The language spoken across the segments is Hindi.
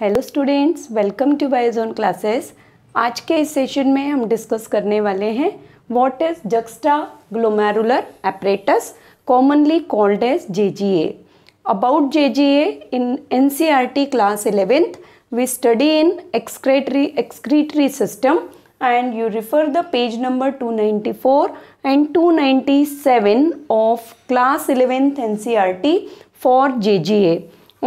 Hello students welcome to Biozone classes आज के इस सेशन में हम डिस्कस करने वाले हैं what is juxta glomerular apparatus commonly called as JGA about JGA in NCERT class eleventh we study in excretory excretory system and you refer the page number 294 and 297 of class 11th NCRT for JGA.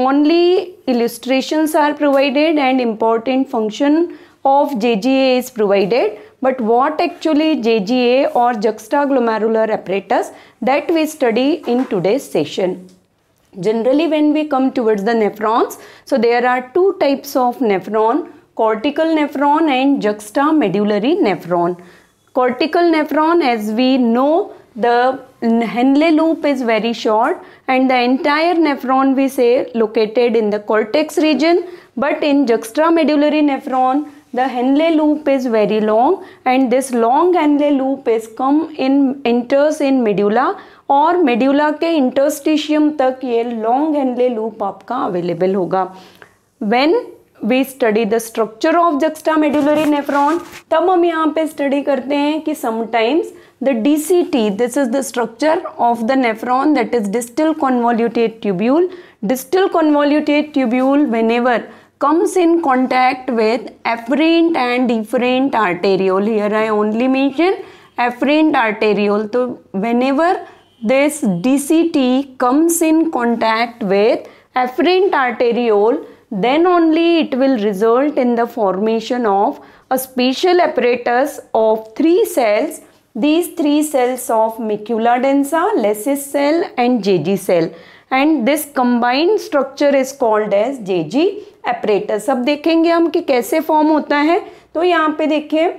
Only illustrations are provided and important function of JGA is provided. But what actually JGA or juxtaglomerular apparatus that we study in today's session. Generally when we come towards the nephrons, so there are two types of nephron, cortical nephron and juxtamedullary nephron. Cortical nephron as we know the Henle loop is very short and the entire nephron we say located in the cortex region but in juxtamedullary nephron the Henle loop is very long and this long Henle loop is come in enters in medulla और मेड्यूला के इंटरस्टिशियम तक ये लॉन्ग हैंडले लूप आपका अवेलेबल होगा when we study the structure of juxta medullary nephron तब हम यहाँ पे स्टडी करते हैं कि sometimes The DCT, this is the structure of the nephron that is distal convoluted tubule. Distal convoluted tubule whenever comes in contact with afferent and efferent arteriole. Here I only mention afferent arteriole. So whenever this DCT comes in contact with afferent arteriole, then only it will result in the formation of a special apparatus of three cells these three cells of macula densa, Lesse's cell and JG cell. And this combined structure is called as JG apparatus. अब देखेंगे हम कि कैसे फॉर्म होता है। तो यहाँ पे देखिए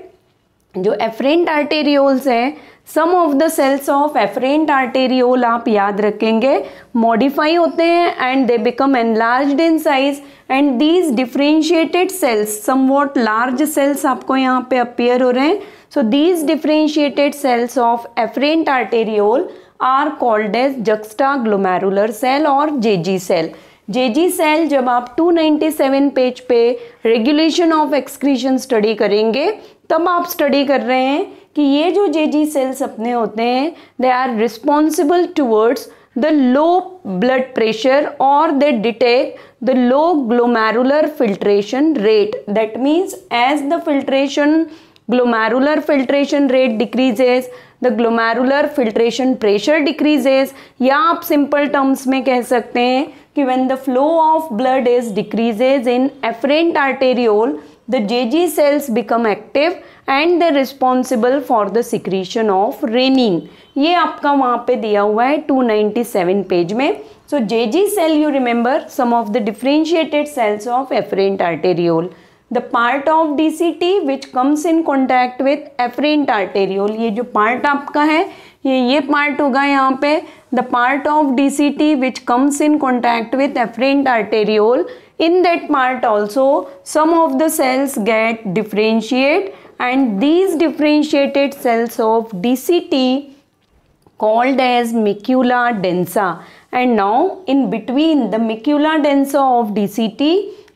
जो एफरेंट आर्टेरियोल्स हैं some of the cells of afferent arteriole आप याद रखेंगे मॉडिफाई होते हैं and they become enlarged in size and these differentiated cells somewhat large cells आपको यहाँ पे अपियर हो रहे हैं। So these differentiated cells of afferent arteriole are called as juxtaglomerular cell or JG cell. JG cell जब आप 297 पेज पे रेगुलेशन ऑफ़ एक्सक्रीशन स्टडी करेंगे तब आप स्टडी कर रहे हैं कि ये जो JG सेल्स अपने होते हैं they are responsible towards the low blood pressure or they detect the low glomerular filtration rate that means as the filtration glomerular filtration rate decreases the glomerular filtration pressure decreases या आप सिंपल टर्म्स में कह सकते हैं कि when the flow of blood is decreases in afferent arteriole the J G cells become active and the responsible for the secretion of renin ये आपका वहाँ पे दिया हुआ है 297 पेज में. So J G cell you remember some of the differentiated cells of afferent arteriole the part of D C T which comes in contact with efferent arteriole ये जो पार्ट आपका है ये ये पार्ट होगा यहाँ पे the part of D C T which comes in contact with efferent arteriole in that part also some of the cells get differentiate and these differentiated cells of DCT called as macula densa and now in between the macula densa of DCT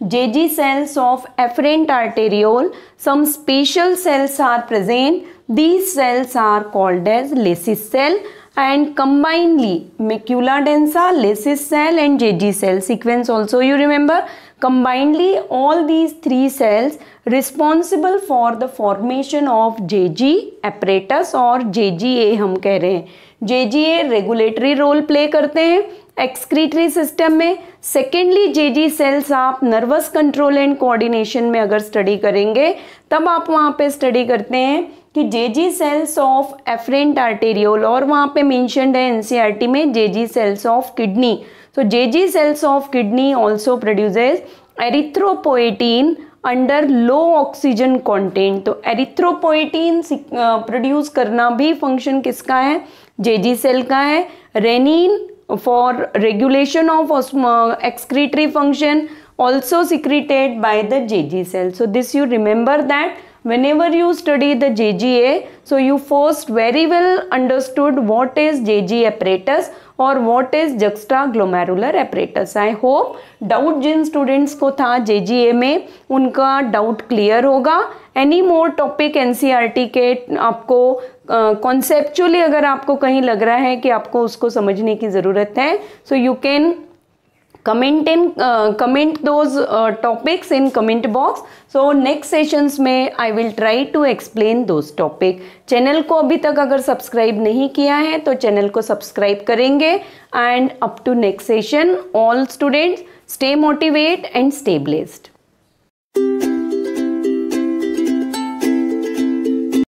JG cells of afferent arteriole, some special cells are present. These cells are called as Lesse's cell and combinedly macula densa, Lesse's cell and JG cell sequence also you remember. Combinedly all these three cells responsible for the formation of JG apparatus or JGA हम कह रहे हैं JGA regulatory role play करते हैं एक्सक्रीटरी सिस्टम में. सेकेंडली जेजी सेल्स आप नर्वस कंट्रोल एंड कोऑर्डिनेशन में अगर स्टडी करेंगे, तब आप वहाँ पे स्टडी करते हैं कि JG cells of efferent arteriole और वहाँ पे मेंशनड है एनसीईआरटी में JG cells of kidney so JG cells of kidney also produces erythropoietin under low oxygen content तो एरिथ्रोपोएटीन प्रोड्यूस करना भी फ़ंक्शन किसका है? जेजी सेल का है. Renin for regulation of excretory function also secreted by the JG cell. So this you remember that whenever you study the JGA, so you first very well understood what is JG apparatus और what is juxta glomerular apparatus I hope doubt Jin students को था जे में उनका डाउट क्लियर होगा एनी मोर टॉपिक एनसीईआरटी के आपको कॉन्सेप्चुअली अगर आपको कहीं लग रहा है कि आपको उसको समझने की ज़रूरत है so you can comment in comment those topics in comment box so next sessions में I will try to explain those topic channel को अभी तक अगर सब्सक्राइब नहीं किया है तो चैनल को सब्सक्राइब करेंगे. And up to next session all students stay motivate and stay blessed